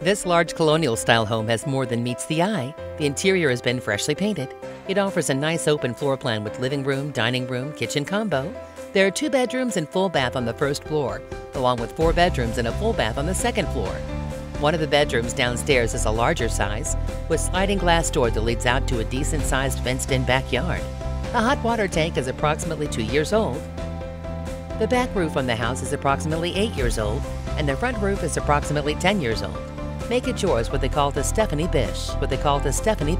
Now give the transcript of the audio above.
This large colonial style home has more than meets the eye. The interior has been freshly painted. It offers a nice open floor plan with living room, dining room, kitchen combo. There are two bedrooms and full bath on the first floor, along with four bedrooms and a full bath on the second floor. One of the bedrooms downstairs is a larger size, with sliding glass door that leads out to a decent sized fenced in backyard. The hot water tank is approximately two years old. The back roof on the house is approximately eight years old, and the front roof is approximately 10 years old. Make it yours with a call to Stephanie Bish, with a call to Stephanie